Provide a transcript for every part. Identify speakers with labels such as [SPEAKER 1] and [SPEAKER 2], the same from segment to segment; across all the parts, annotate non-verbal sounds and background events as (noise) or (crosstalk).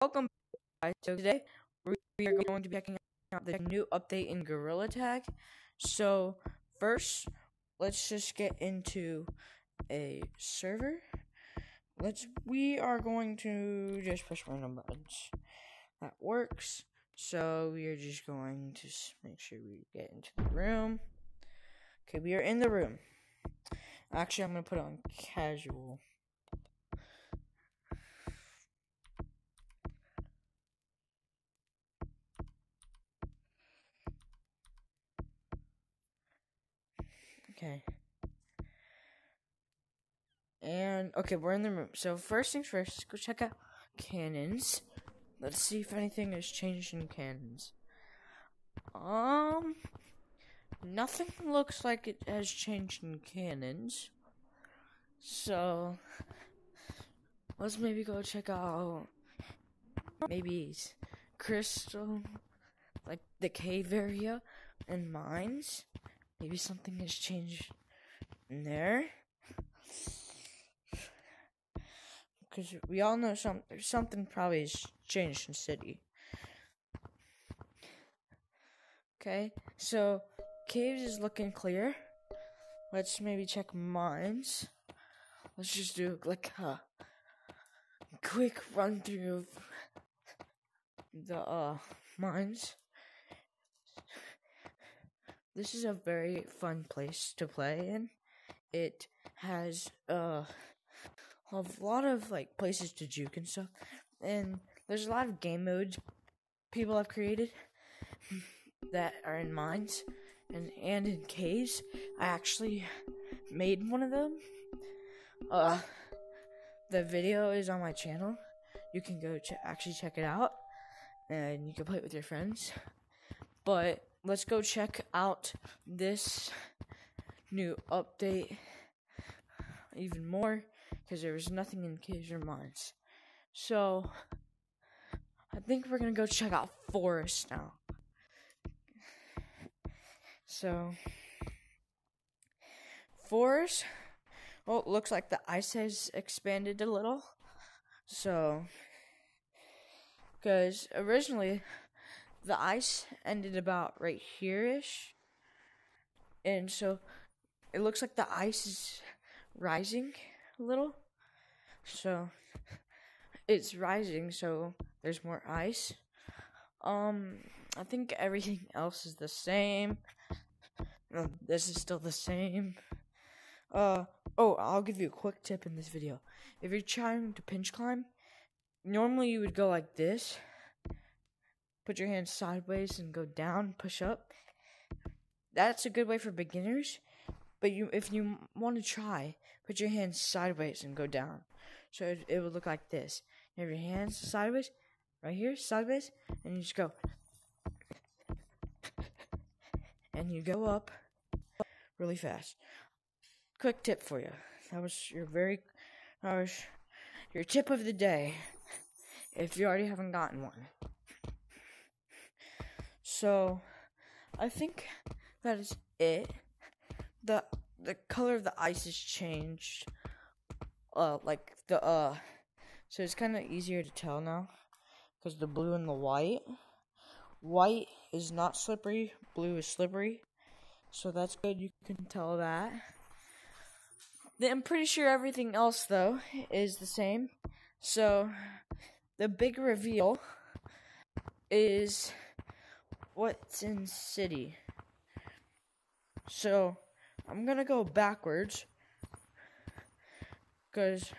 [SPEAKER 1] welcome guys. So today we are going to be checking out the new update in Gorilla Tag. So first, let's just get into a server. Let's we are going to just push random buttons. That works. So we are just going to make sure we get into the room. Okay, we are in the room. Actually, I'm gonna put on casual. Okay. And okay, we're in the room. So first things first, go check out canyons. Let's see if anything has changed in canyons. Um, nothing looks like it has changed in canyons. So let's maybe go check out maybe crystal, like the cave area and mines. Maybe something has changed in there. Because we all know some, something probably has changed in city. Okay, so caves is looking clear. Let's maybe check mines. Let's just do like a quick run through of the uh mines. This is a very fun place to play in. It has uh, a lot of like places to juke and stuff, and there's a lot of game modes people have created that are in mines and and in caves. I actually made one of them. Uh, the video is on my channel. You can go ch- actually check it out, and you can play it with your friends. But let's go check out this new update even more because there was nothing in or mines. So I think we're gonna go check out forest now. So forest well it looks like the ice has expanded a little. So because originally the ice ended about right here ish. And so it looks like the ice is rising a little. So it's rising, so there's more ice. Um, I think everything else is the same. This is still the same. Uh, oh, I'll give you a quick tip in this video. If you're trying to pinch climb, normally you would go like this put your hands sideways and go down, push up. That's a good way for beginners. But you, if you want to try, put your hands sideways and go down. So it, it would look like this. You have your hands sideways, right here, sideways, and you just go. And you go up really fast. Quick tip for you. That was your very, that was your tip of the day. If you already haven't gotten one. So, I think that is it. the The color of the ice has changed. Uh, like the uh, so it's kind of easier to tell now, because the blue and the white. White is not slippery. Blue is slippery. So that's good. You can tell that. I'm pretty sure everything else though is the same. So the big reveal is what's in city. So, I'm gonna go backwards. Because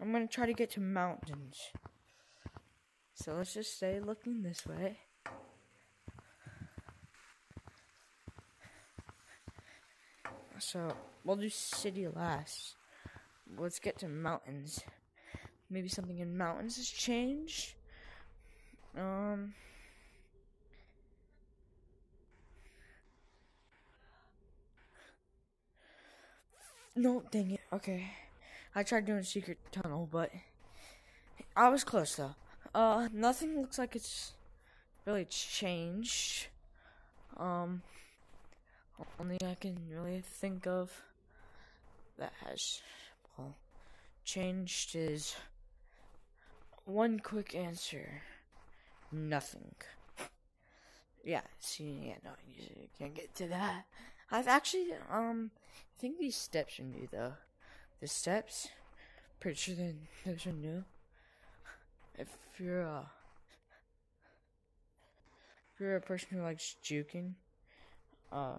[SPEAKER 1] I'm gonna try to get to mountains. So let's just stay looking this way. So, we'll do city last. Let's get to mountains. Maybe something in mountains has changed. Um. No, dang it. Okay. I tried doing secret tunnel, but I was close though. Uh, nothing looks like it's really changed. Um, only I can really think of that has well changed is one quick answer. Nothing. Yeah, see, yeah, no, you can't get to that. I've actually, um, I think these steps are new, though. The steps, pretty sure that those are new. If you're a, if you're a person who likes juking, uh,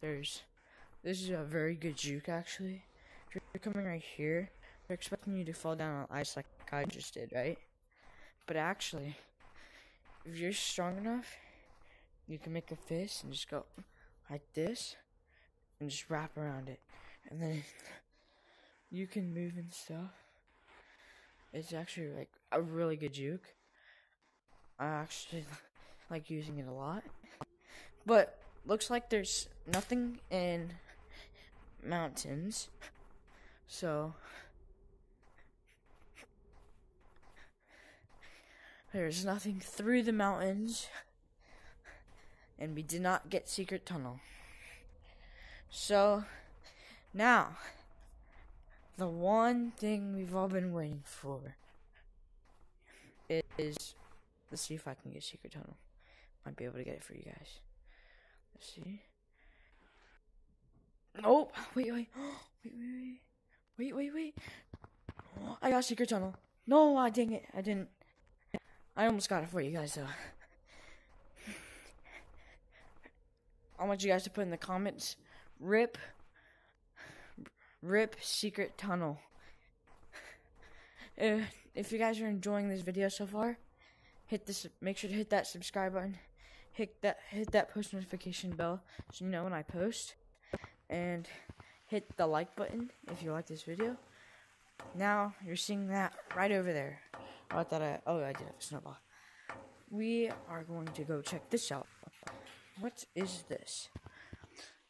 [SPEAKER 1] there's, this is a very good juke, actually. If you're coming right here, they're expecting you to fall down on ice like I just did, right? But actually, if you're strong enough, you can make a fist and just go like this and just wrap around it. And then you can move and stuff. It's actually like a really good juke. I actually (laughs) like using it a lot. But looks like there's nothing in mountains. So there's nothing through the mountains and we did not get secret tunnel. So now the one thing we've all been waiting for is let's see if I can get secret tunnel. Might be able to get it for you guys. Let's see. Nope. Wait, wait. (gasps) Wait, wait, wait. Wait, wait, wait. I got secret tunnel. No, I dang it. I didn't. I almost got it for you guys though. I want you guys to put in the comments rip rip secret tunnel. If, if you guys are enjoying this video so far, hit this make sure to hit that subscribe button. Hit that hit that post notification bell so you know when I post. And hit the like button if you like this video. Now you're seeing that right over there. Oh, I thought I oh I did have a snowball. We are going to go check this out. What is this?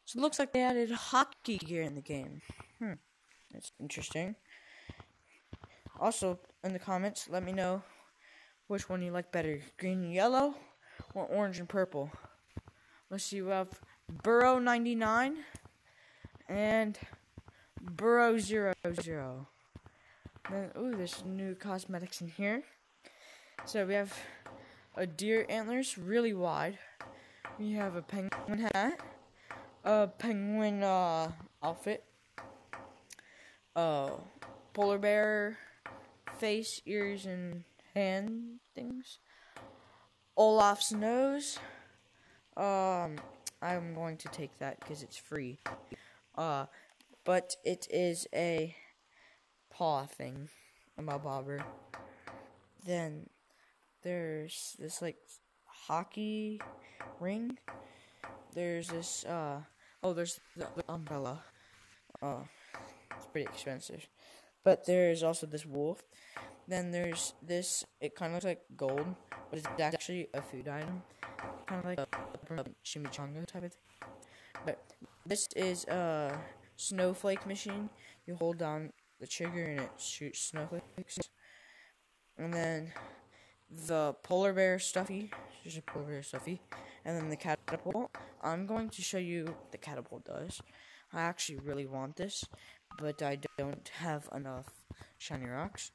[SPEAKER 1] So it looks like they added hockey gear in the game. Hmm. That's interesting. Also, in the comments, let me know which one you like better green and yellow or orange and purple. Let's see, we have Burrow 99 and Burrow 00. Then, ooh, there's new cosmetics in here. So we have a deer antlers, really wide. We have a penguin hat, a penguin uh, outfit, a polar bear face, ears, and hand things. Olaf's nose. Um, I'm going to take that because it's free. Uh, but it is a paw thing. A bobber. Then there's this like hockey ring. There's this, uh, oh, there's the, umbrella. Uh, it's pretty expensive. But there's also this wolf. Then there's this, it kind of looks like gold, but it's actually a food item. Kind of like a, a chimichanga type of thing. But this is a snowflake machine. You hold down the trigger and it shoots snowflakes. And then the polar bear stuffy. There's a polar bear stuffy. And then the catapult. I'm going to show you what the catapult does. I actually really want this, but I don't have enough shiny rocks.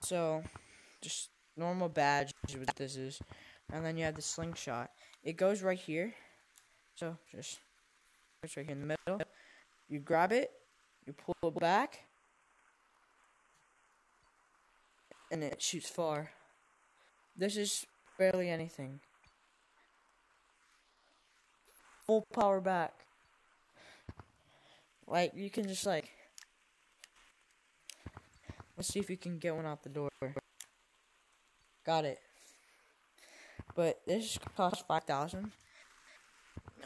[SPEAKER 1] So, just normal badge is what this is. And then you have the slingshot. It goes right here. So, just it's right here in the middle. You grab it, you pull it back, and it shoots far. This is barely anything. Full power back. Like, you can just, like... Let's see if you can get one out the door. Got it. But this costs 5000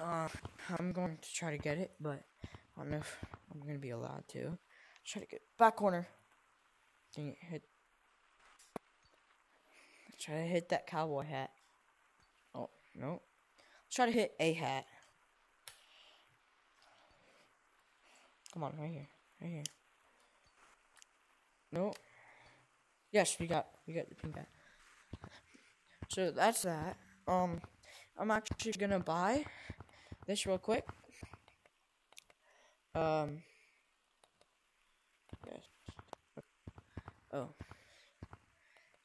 [SPEAKER 1] Uh, I'm going to try to get it, but I don't know if I'm going to be allowed to. Try to get back corner. Dang it, hit Try to hit that cowboy hat. Oh, no. Let's try to hit a hat. Come on, right here. Right here. No. Yes, we got we got the pink hat. So that's that. Um I'm actually gonna buy this real quick. Um yes. Oh.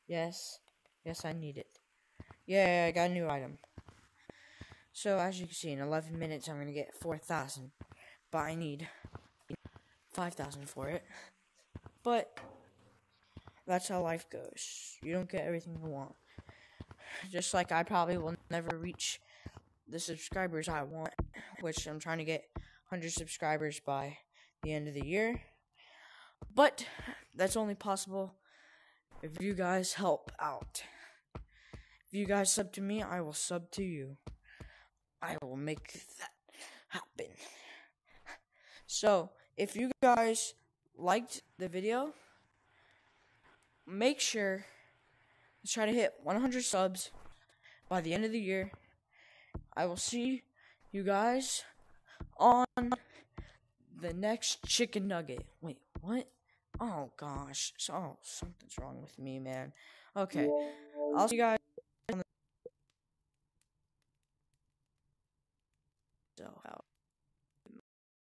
[SPEAKER 1] Yes. Yes, I need it. Yeah, I got a new item. So, as you can see, in 11 minutes, I'm going to get 4,000. But I need 5,000 for it. But, that's how life goes. You don't get everything you want. Just like I probably will never reach the subscribers I want, which I'm trying to get 100 subscribers by the end of the year. But that's only possible if you guys help out. If you guys sub to me, I will sub to you. I will make that happen. So, if you guys liked the video, make sure to try to hit 100 subs by the end of the year. I will see you guys on the next chicken nugget. Wait, what? Oh gosh. Oh, something's wrong with me, man. Okay. I'll see you guys